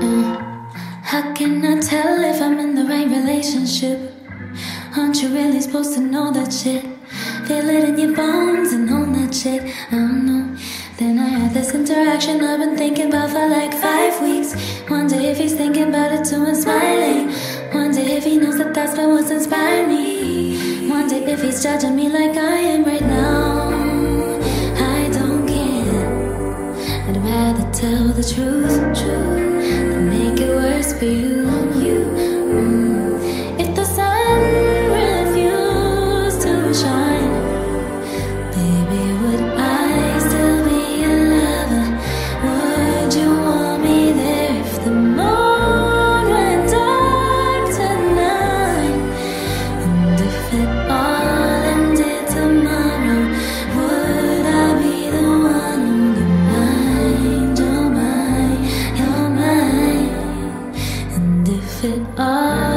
Mm. How can I tell if I'm in the right relationship? Aren't you really supposed to know that shit? Feel it in your bones and own that shit. I don't know. Then I had this interaction I've been thinking about for like five weeks. Wonder if he's thinking about it too and smiling. Wonder if he knows that that's been what's inspired me. Wonder if he's judging me like I am right now. I'd rather tell the truth, truth fit I